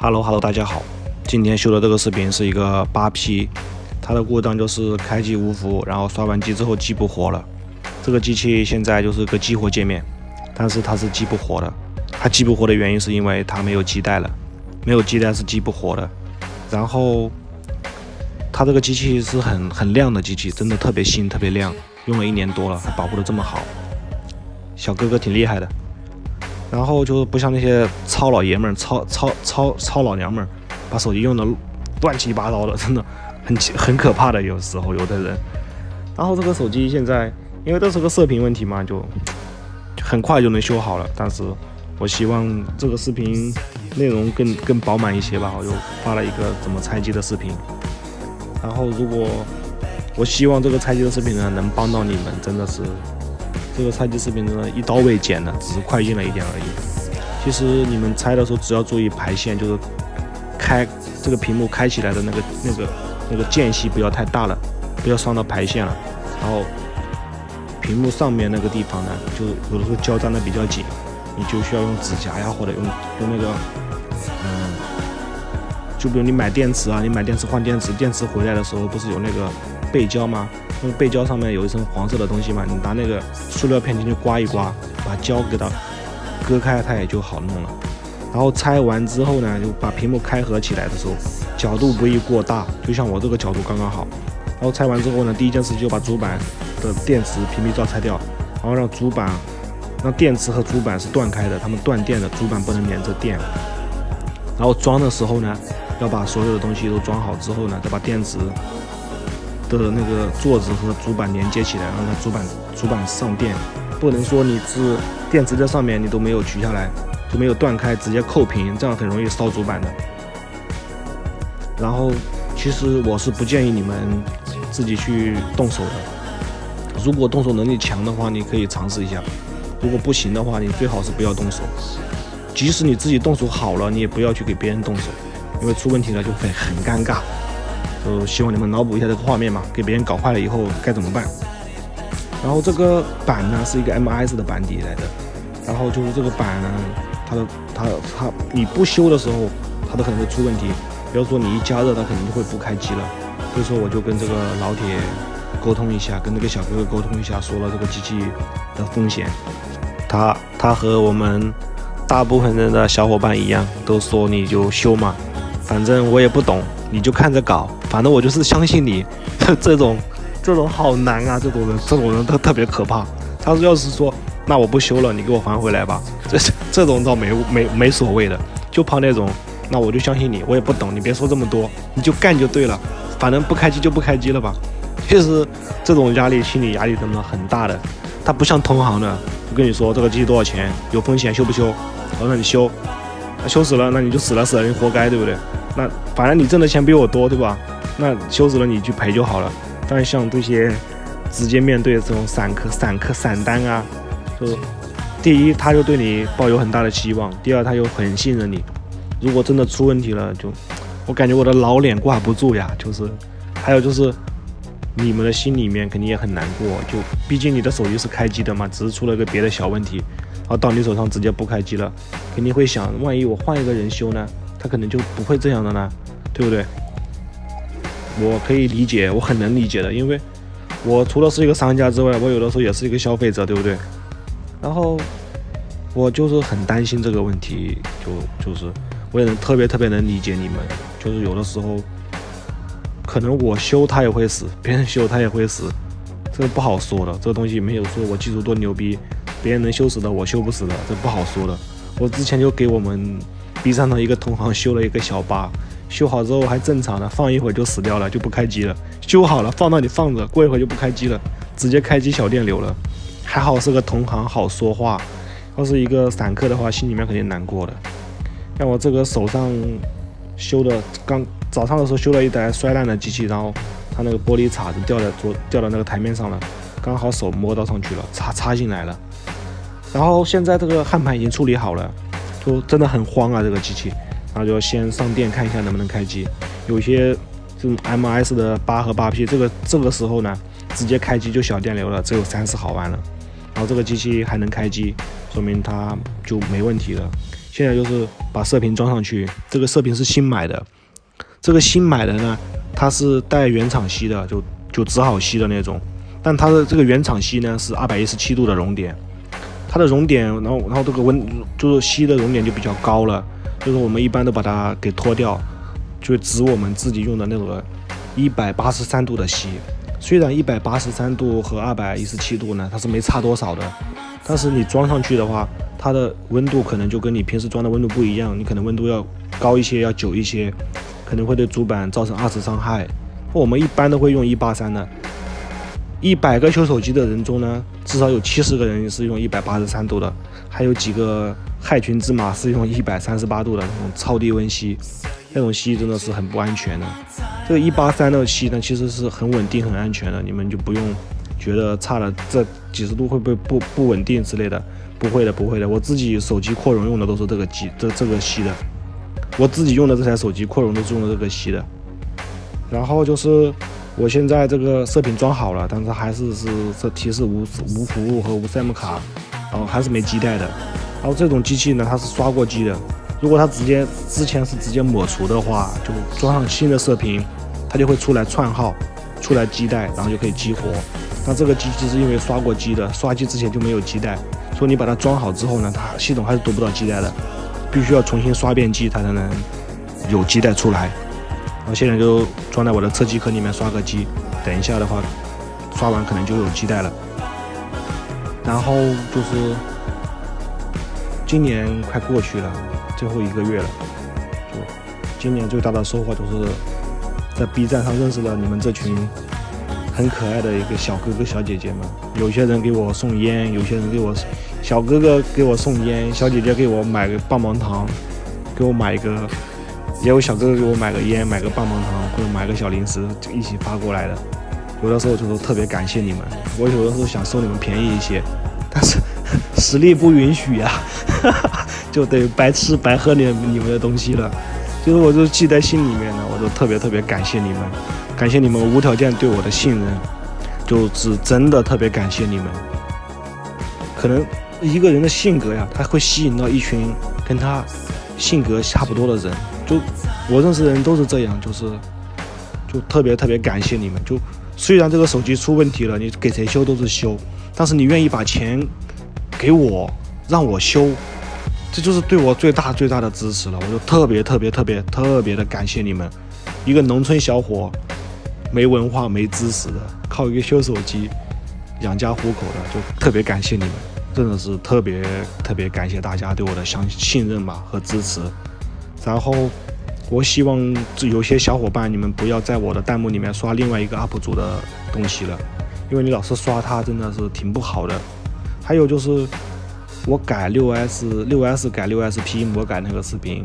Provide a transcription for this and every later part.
Hello Hello，大家好，今天修的这个视频是一个八 P，它的故障就是开机无符，然后刷完机之后激不活了。这个机器现在就是个激活界面，但是它是激不活的。它激不活的原因是因为它没有基带了，没有基带是激不活的。然后它这个机器是很很亮的机器，真的特别新特别亮，用了一年多了还保护的这么好，小哥哥挺厉害的。然后就不像那些糙老爷们儿、糙糙糙糙老娘们儿，把手机用的乱七八糟的，真的很很可怕的。有时候有的人，然后这个手机现在因为这是个射频问题嘛，就很快就能修好了。但是我希望这个视频内容更更饱满一些吧，我就发了一个怎么拆机的视频。然后如果我希望这个拆机的视频呢，能帮到你们，真的是。这个拆机视频真的一刀未剪的，只是快进了一点而已。其实你们拆的时候只要注意排线，就是开这个屏幕开起来的那个那个那个间隙不要太大了，不要伤到排线了。然后屏幕上面那个地方呢，就有的时候胶粘的比较紧，你就需要用指甲呀，或者用用那个嗯，就比如你买电池啊，你买电池换电池，电池回来的时候不是有那个背胶吗？因为背胶上面有一层黄色的东西嘛，你拿那个塑料片进去刮一刮，把胶给它割开，它也就好弄了。然后拆完之后呢，就把屏幕开合起来的时候，角度不宜过大，就像我这个角度刚刚好。然后拆完之后呢，第一件事就把主板的电池屏蔽罩拆掉，然后让主板让电池和主板是断开的，它们断电的，主板不能连着电。然后装的时候呢，要把所有的东西都装好之后呢，再把电池。的那个座子和主板连接起来，让它主板主板上电，不能说你是电池在上面，你都没有取下来，就没有断开，直接扣屏，这样很容易烧主板的。然后，其实我是不建议你们自己去动手的。如果动手能力强的话，你可以尝试一下；如果不行的话，你最好是不要动手。即使你自己动手好了，你也不要去给别人动手，因为出问题了就会很尴尬。就希望你们脑补一下这个画面嘛，给别人搞坏了以后该怎么办？然后这个板呢是一个 MIS 的板底来的，然后就是这个板呢，它的它它你不修的时候，它都可能会出问题。比如说你一加热，它可能就会不开机了。所以说我就跟这个老铁沟通一下，跟这个小哥哥沟通一下，说了这个机器的风险。他他和我们大部分人的小伙伴一样，都说你就修嘛，反正我也不懂。你就看着搞，反正我就是相信你。这种，这种好难啊！这种人，这种人特特别可怕。他说要是说，那我不修了，你给我还回来吧。这这种倒没没没所谓的，就怕那种，那我就相信你，我也不懂，你别说这么多，你就干就对了。反正不开机就不开机了吧。其实这种压力，心理压力真的很大的。他不像同行的，我跟你说这个机器多少钱，有风险，修不修？我让你修，那修死了，那你就死了死了，你活该，对不对？那反正你挣的钱比我多，对吧？那修死了你去赔就好了。但是像这些直接面对这种散客、散客、散单啊，就第一他就对你抱有很大的期望，第二他又很信任你。如果真的出问题了，就我感觉我的老脸挂不住呀。就是还有就是你们的心里面肯定也很难过，就毕竟你的手机是开机的嘛，只是出了个别的小问题，然后到你手上直接不开机了，肯定会想，万一我换一个人修呢？他可能就不会这样的呢，对不对？我可以理解，我很能理解的，因为我除了是一个商家之外，我有的时候也是一个消费者，对不对？然后我就是很担心这个问题，就就是我也能特别特别能理解你们，就是有的时候可能我修他也会死，别人修他也会死，这个不好说的，这个东西没有说我技术多牛逼，别人能修死的我修不死的，这不好说的。我之前就给我们。B 站的一个同行修了一个小八，修好之后还正常的，放一会儿就死掉了，就不开机了。修好了放那里放着，过一会儿就不开机了，直接开机小电流了。还好是个同行，好说话。要是一个散客的话，心里面肯定难过的。像我这个手上修的，刚早上的时候修了一台摔烂的机器，然后它那个玻璃碴子掉在桌掉到那个台面上了，刚好手摸到上去了，插插进来了。然后现在这个焊盘已经处理好了。就真的很慌啊，这个机器，那就先上电看一下能不能开机。有些这种 MS 的八和八 P，这个这个时候呢，直接开机就小电流了，只有三十毫安了。然后这个机器还能开机，说明它就没问题了。现在就是把射频装上去，这个射频是新买的，这个新买的呢，它是带原厂吸的，就就只好吸的那种，但它的这个原厂吸呢是二百一十七度的熔点，它的熔点，然后然后这个温就是吸的熔点就比较高了，就是我们一般都把它给脱掉，就指我们自己用的那个一百八十三度的锡。虽然一百八十三度和二百一十七度呢，它是没差多少的，但是你装上去的话，它的温度可能就跟你平时装的温度不一样，你可能温度要高一些，要久一些，可能会对主板造成二次伤害。我们一般都会用一八三的，一百个修手机的人中呢，至少有七十个人是用一百八十三度的，还有几个害群之马是用一百三十八度的那种超低温吸，那种吸真的是很不安全的。这个一八三的吸呢，其实是很稳定、很安全的，你们就不用觉得差了这几十度会不会不不稳定之类的，不会的，不会的。我自己手机扩容用的都是这个机这这个吸的，我自己用的这台手机扩容都是用的这个吸的。然后就是我现在这个射频装好了，但是还是是这提示无无服务和无 SIM 卡，然后还是没基带的。然后这种机器呢，它是刷过机的，如果它直接之前是直接抹除的话，就装上新的射频。它就会出来串号，出来基带，然后就可以激活。那这个机器是因为刷过机的，刷机之前就没有基带，所以你把它装好之后呢，它系统还是读不到基带的，必须要重新刷遍机，它才能有基带出来。然后现在就装在我的车机壳里面刷个机，等一下的话，刷完可能就有基带了。然后就是今年快过去了，最后一个月了，就今年最大的收获就是。在 B 站上认识了你们这群很可爱的一个小哥哥小姐姐们，有些人给我送烟，有些人给我小哥哥给我送烟，小姐姐给我买个棒棒糖，给我买一个，也有小哥哥给我买个烟，买个棒棒糖或者买个小零食，一起发过来的。有的时候就是特别感谢你们，我有的时候想收你们便宜一些，但是实力不允许呀，就得白吃白喝你你们的东西了。就是我就记在心里面的，我就特别特别感谢你们，感谢你们无条件对我的信任，就是真的特别感谢你们。可能一个人的性格呀，他会吸引到一群跟他性格差不多的人。就我认识的人都是这样，就是就特别特别感谢你们。就虽然这个手机出问题了，你给谁修都是修，但是你愿意把钱给我，让我修。这就是对我最大最大的支持了，我就特别特别特别特别的感谢你们。一个农村小伙，没文化没知识的，靠一个修手机养家糊口的，就特别感谢你们，真的是特别特别感谢大家对我的相信任吧和支持。然后我希望有些小伙伴你们不要在我的弹幕里面刷另外一个 UP 主的东西了，因为你老是刷他真的是挺不好的。还有就是。我改六 S 六 S 改六 SP 魔改那个视频，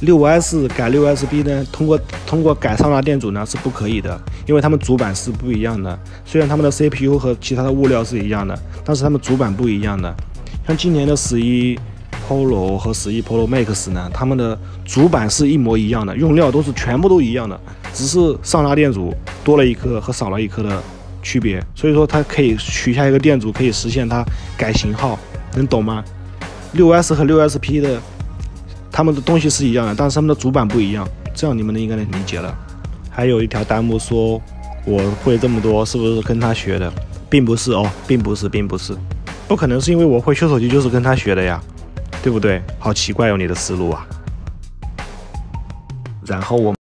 六 S 改六 SP 呢？通过通过改上拉电阻呢是不可以的，因为他们主板是不一样的。虽然他们的 CPU 和其他的物料是一样的，但是他们主板不一样的。像今年的十一 Pro 和十一 Pro Max 呢，他们的主板是一模一样的，用料都是全部都一样的，只是上拉电阻多了一颗和少了一颗的区别。所以说它可以取下一个电阻，可以实现它改型号。能懂吗？六 S 和六 SP 的，他们的东西是一样的，但是他们的主板不一样，这样你们应该能理解了。还有一条弹幕说我会这么多，是不是跟他学的？并不是哦，并不是，并不是，不可能是因为我会修手机就是跟他学的呀，对不对？好奇怪哦，你的思路啊。然后我。